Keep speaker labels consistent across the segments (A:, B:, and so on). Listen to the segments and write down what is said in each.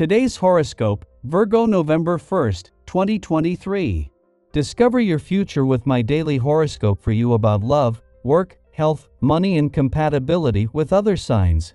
A: Today's horoscope, Virgo November 1st, 2023. Discover your future with my daily horoscope for you about love, work, health, money, and compatibility with other signs.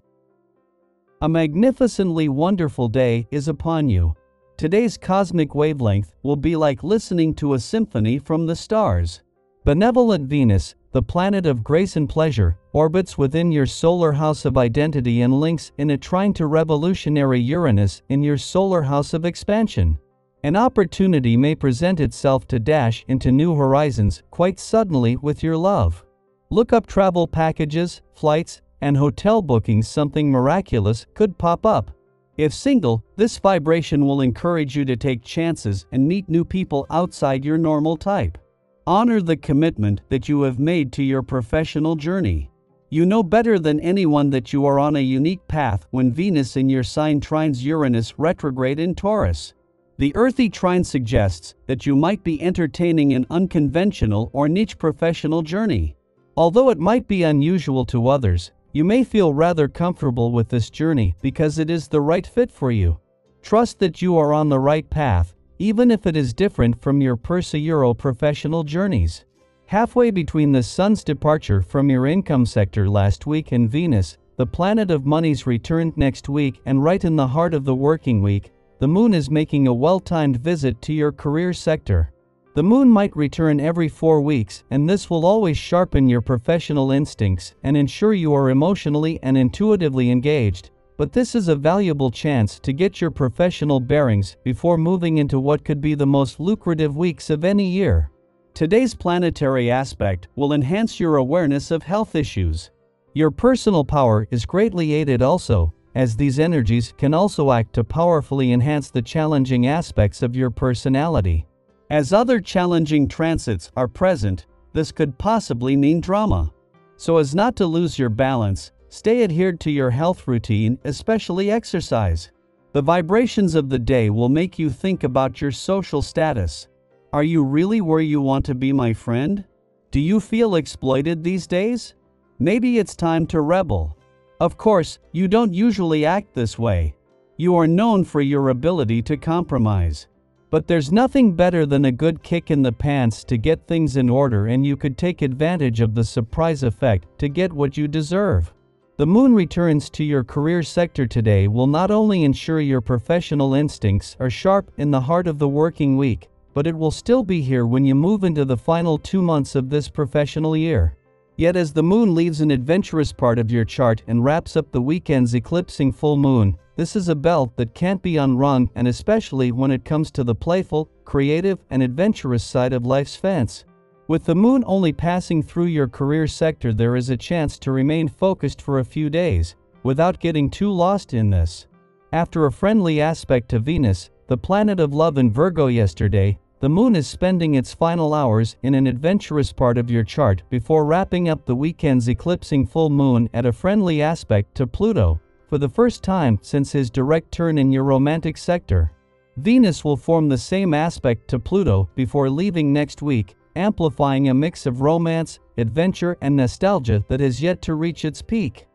A: A magnificently wonderful day is upon you. Today's cosmic wavelength will be like listening to a symphony from the stars. Benevolent Venus, the planet of grace and pleasure, orbits within your solar house of identity and links in a trine to revolutionary Uranus in your solar house of expansion. An opportunity may present itself to dash into new horizons quite suddenly with your love. Look up travel packages, flights, and hotel bookings, something miraculous could pop up. If single, this vibration will encourage you to take chances and meet new people outside your normal type. Honor the commitment that you have made to your professional journey. You know better than anyone that you are on a unique path when Venus in your sign trines Uranus retrograde in Taurus. The earthy trine suggests that you might be entertaining an unconventional or niche professional journey. Although it might be unusual to others, you may feel rather comfortable with this journey because it is the right fit for you. Trust that you are on the right path even if it is different from your Perseuro professional journeys. Halfway between the Sun's departure from your income sector last week and Venus, the planet of money's returned next week and right in the heart of the working week, the moon is making a well-timed visit to your career sector. The moon might return every four weeks, and this will always sharpen your professional instincts and ensure you are emotionally and intuitively engaged, but this is a valuable chance to get your professional bearings before moving into what could be the most lucrative weeks of any year. Today's planetary aspect will enhance your awareness of health issues. Your personal power is greatly aided also, as these energies can also act to powerfully enhance the challenging aspects of your personality. As other challenging transits are present, this could possibly mean drama. So as not to lose your balance, Stay adhered to your health routine, especially exercise. The vibrations of the day will make you think about your social status. Are you really where you want to be, my friend? Do you feel exploited these days? Maybe it's time to rebel. Of course, you don't usually act this way. You are known for your ability to compromise. But there's nothing better than a good kick in the pants to get things in order, and you could take advantage of the surprise effect to get what you deserve. The moon returns to your career sector today will not only ensure your professional instincts are sharp in the heart of the working week, but it will still be here when you move into the final two months of this professional year. Yet as the moon leaves an adventurous part of your chart and wraps up the weekend's eclipsing full moon, this is a belt that can't be unrung and especially when it comes to the playful, creative, and adventurous side of life's fence. With the moon only passing through your career sector there is a chance to remain focused for a few days, without getting too lost in this. After a friendly aspect to Venus, the planet of love in Virgo yesterday, the moon is spending its final hours in an adventurous part of your chart before wrapping up the weekend's eclipsing full moon at a friendly aspect to Pluto, for the first time since his direct turn in your romantic sector. Venus will form the same aspect to Pluto before leaving next week, amplifying a mix of romance, adventure, and nostalgia that has yet to reach its peak.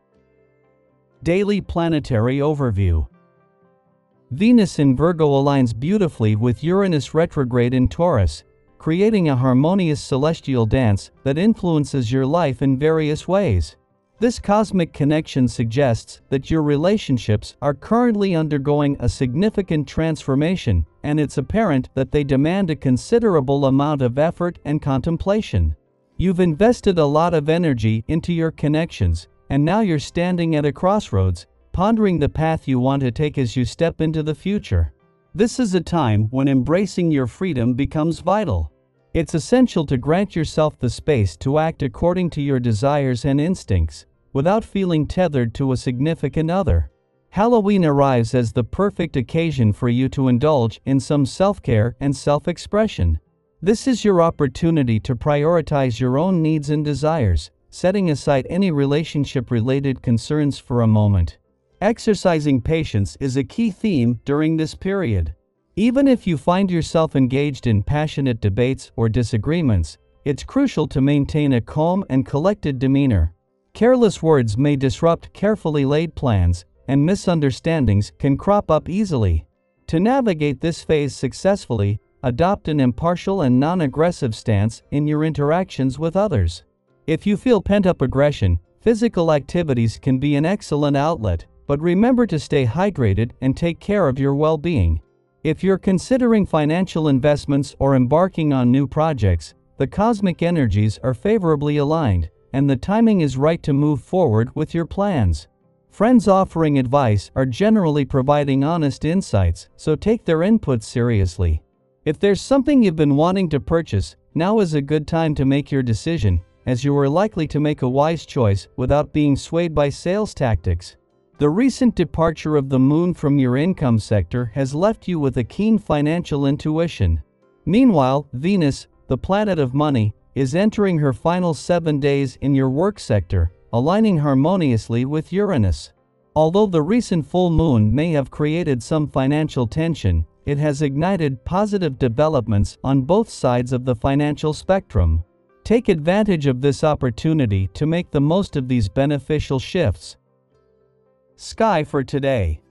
A: Daily Planetary Overview Venus in Virgo aligns beautifully with Uranus retrograde in Taurus, creating a harmonious celestial dance that influences your life in various ways. This cosmic connection suggests that your relationships are currently undergoing a significant transformation, and it's apparent that they demand a considerable amount of effort and contemplation. You've invested a lot of energy into your connections, and now you're standing at a crossroads, pondering the path you want to take as you step into the future. This is a time when embracing your freedom becomes vital. It's essential to grant yourself the space to act according to your desires and instincts, without feeling tethered to a significant other. Halloween arrives as the perfect occasion for you to indulge in some self care and self expression. This is your opportunity to prioritize your own needs and desires, setting aside any relationship related concerns for a moment. Exercising patience is a key theme during this period. Even if you find yourself engaged in passionate debates or disagreements, it's crucial to maintain a calm and collected demeanor. Careless words may disrupt carefully laid plans, and misunderstandings can crop up easily. To navigate this phase successfully, adopt an impartial and non aggressive stance in your interactions with others. If you feel pent up aggression, physical activities can be an excellent outlet, but remember to stay hydrated and take care of your well being. If you're considering financial investments or embarking on new projects, the cosmic energies are favorably aligned, and the timing is right to move forward with your plans. Friends offering advice are generally providing honest insights, so take their input seriously. If there's something you've been wanting to purchase, now is a good time to make your decision, as you are likely to make a wise choice without being swayed by sales tactics. The recent departure of the moon from your income sector has left you with a keen financial intuition. Meanwhile, Venus, the planet of money, is entering her final seven days in your work sector, aligning harmoniously with Uranus. Although the recent full moon may have created some financial tension, it has ignited positive developments on both sides of the financial spectrum. Take advantage of this opportunity to make the most of these beneficial shifts. Sky for today.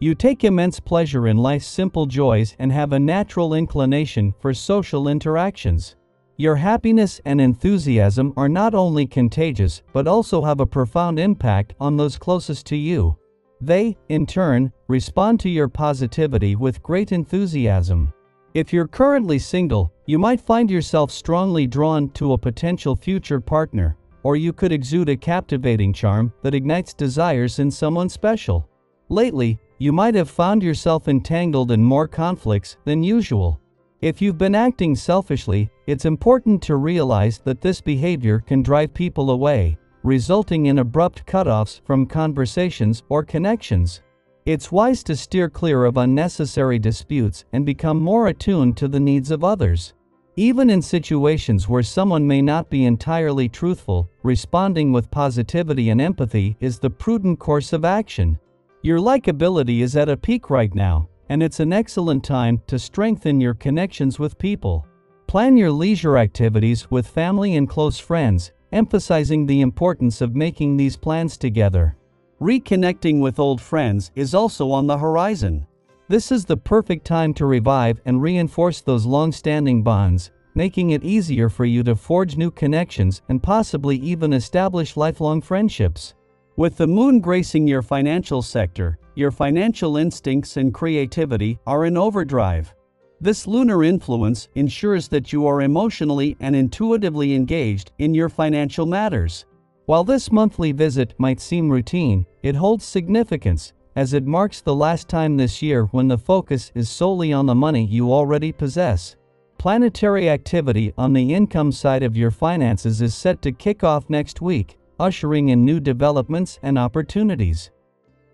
A: You take immense pleasure in life's simple joys and have a natural inclination for social interactions. Your happiness and enthusiasm are not only contagious but also have a profound impact on those closest to you. They, in turn, respond to your positivity with great enthusiasm. If you're currently single, you might find yourself strongly drawn to a potential future partner, or you could exude a captivating charm that ignites desires in someone special. Lately, you might have found yourself entangled in more conflicts than usual. If you've been acting selfishly, it's important to realize that this behavior can drive people away, resulting in abrupt cutoffs from conversations or connections. It's wise to steer clear of unnecessary disputes and become more attuned to the needs of others. Even in situations where someone may not be entirely truthful, responding with positivity and empathy is the prudent course of action. Your likability is at a peak right now, and it's an excellent time to strengthen your connections with people. Plan your leisure activities with family and close friends, emphasizing the importance of making these plans together. Reconnecting with old friends is also on the horizon. This is the perfect time to revive and reinforce those long standing bonds, making it easier for you to forge new connections and possibly even establish lifelong friendships. With the moon gracing your financial sector, your financial instincts and creativity are in overdrive. This lunar influence ensures that you are emotionally and intuitively engaged in your financial matters. While this monthly visit might seem routine, it holds significance, as it marks the last time this year when the focus is solely on the money you already possess. Planetary activity on the income side of your finances is set to kick off next week, ushering in new developments and opportunities.